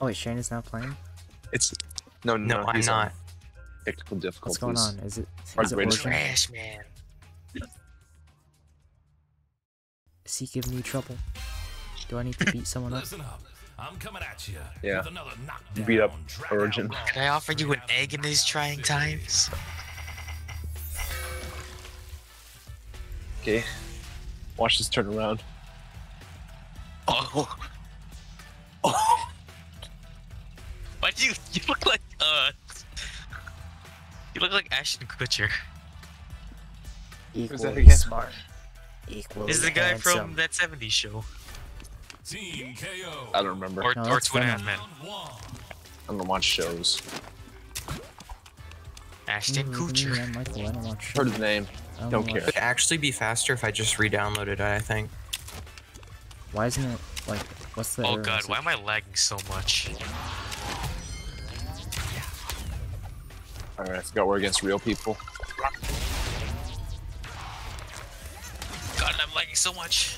Oh wait, Shane is not playing. It's no, no, No, I'm he's not. Technical difficulties. What's going on? Is it Or is it Trash man. Is he giving you trouble? Do I need to beat someone up? Listen up. I'm coming at you. Yeah. With another knockdown. Beat up drag Origin. Can I offer you an egg in these trying times? Okay. Watch this turn around. Oh. Oh. Why do you you look like uh You look like Ashton Kutcher. Equally that smart. Equally This is the guy handsome. from that 70s show. Team KO. I don't remember. Or, No, or that's Two and a Half Venom. Men. I don't watch shows. Ashton Mm, Kutcher. yeah, Michael, I don't watch Heard shit. the name. I don't don't care. It would actually be faster if I just re-downloaded it, I think. Why isn't it like? What's the? Oh error god, message? why am I lagging so much? Alright, I forgot we're against real people. God, I'm lagging so much.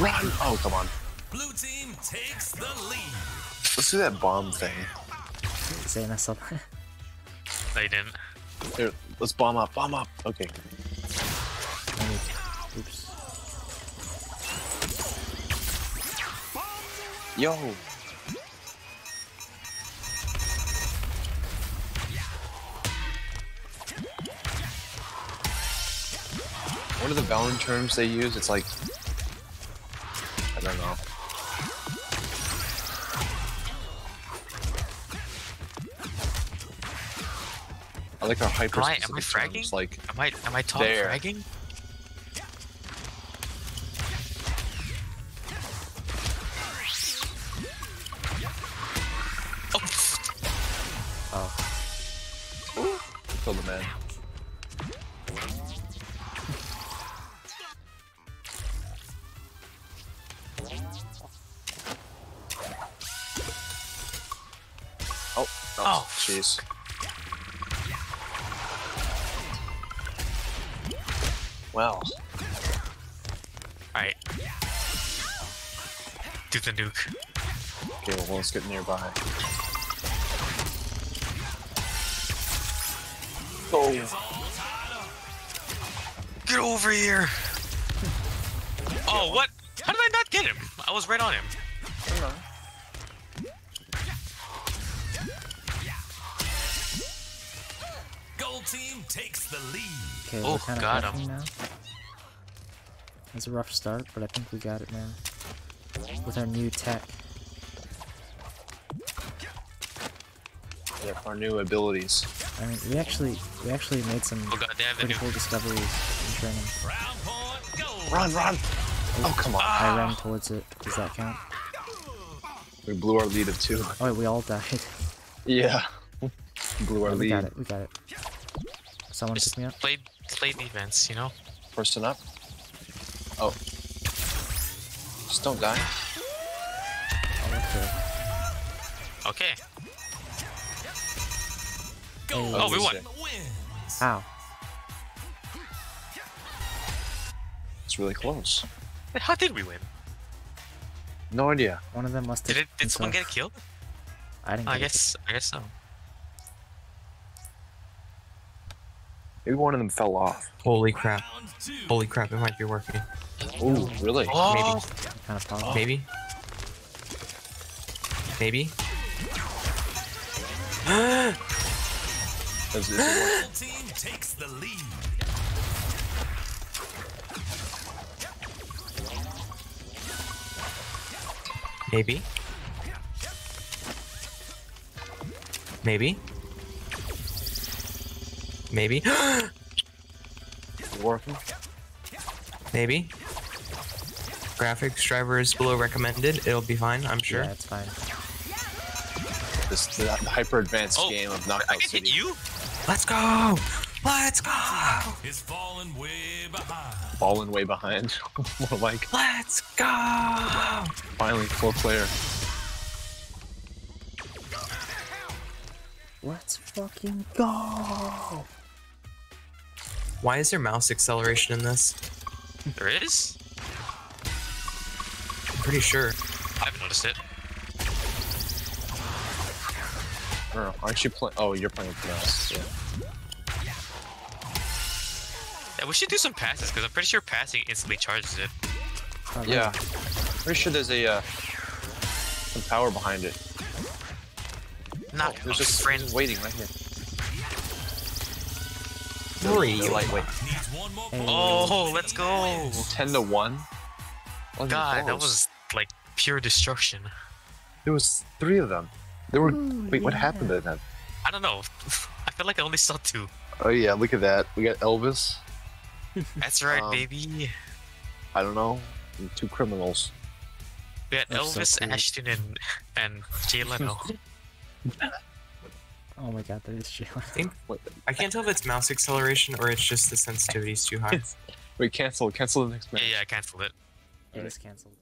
Run! Oh, come on. Blue team takes the lead. Let's do that bomb thing. Saying us up. I didn't. Here, let's bomb up. Bomb up. Okay. Oops. Yo. What are the Valorant terms they use? It's like I don't know. I like our hyper Am I- am I fragging? terms, like Am I am I top There. fragging? Oh, Oh. kill the man. Oh, Oh. oh, jeez. Well, alright. Do the nuke. okay, well, let's get nearby. Oh, Get over here! Oh, what? Get him? I was right on him. Gold team takes the lead. Okay, Oh, we're kind of got him. now. It's a rough start, but I think we got it now. With our new tech. yeah, our new abilities. I mean, we actually we actually made some Oh god, they have the pretty cool discoveries in training. Round point, gold. Run, run! Oh, come on. Ah. I ran towards it. Does that count? We blew our lead of two. Oh wait, we all died. Yeah. blew our we lead. got it. We got it. Someone Just pick me up. play, play defense, you know? Person up. Oh. Just don't die. Oh, okay. Okay. Gold Oh, we won. it. wins. Ow. It's really close. How did we win? No idea. One of them must Did have. it? Did someone get killed? I didn't. Oh, I get a guess. I guess so. Maybe one of them fell off. Holy crap! Holy crap! It might be working. Ooh, really? Oh, Kind of power. maybe. Maybe. Is, is it working? Gold team takes the lead. Maybe. Maybe. Maybe. Working? Maybe. Graphics driver is below recommended. It'll be fine, I'm sure. Yeah, it's fine. This the, the hyper advanced Oh, game of I Knockout can City. hit you. Let's go. Let's go. It's falling way behind. Falling way behind. More like. Let's go. Finally, full player. Let's fucking go. Why is there mouse acceleration in this? There is? I'm pretty sure. I haven't noticed it. Girl, aren't you playing? Oh, you're playing with mouse. Yeah. Yeah, we should do some passes because I'm pretty sure passing instantly charges it. Oh. Yeah. Pretty sure there's a uh, some power behind it. Not Oh, there's just friend. friends waiting right here. Three. They're lightweight. Needs one more Hey. Oh, let's go! Ten to one. Wasn't God, that was like pure destruction. There was three of them. There were. wait, what happened to them? I don't know. I feel like I only saw two. Oh yeah, look at that. We got Elvis. That's right, Um, baby. I don't know. Two criminals. We had That's so Elvis, cool. Ashton, and and Jay Leno. Oh my god, that is Jalen. think I can't tell if it's mouse acceleration or it's just the sensitivity's too high. Wait, cancel. Cancel the next yeah, match. yeah, I canceled it. It is cancelled.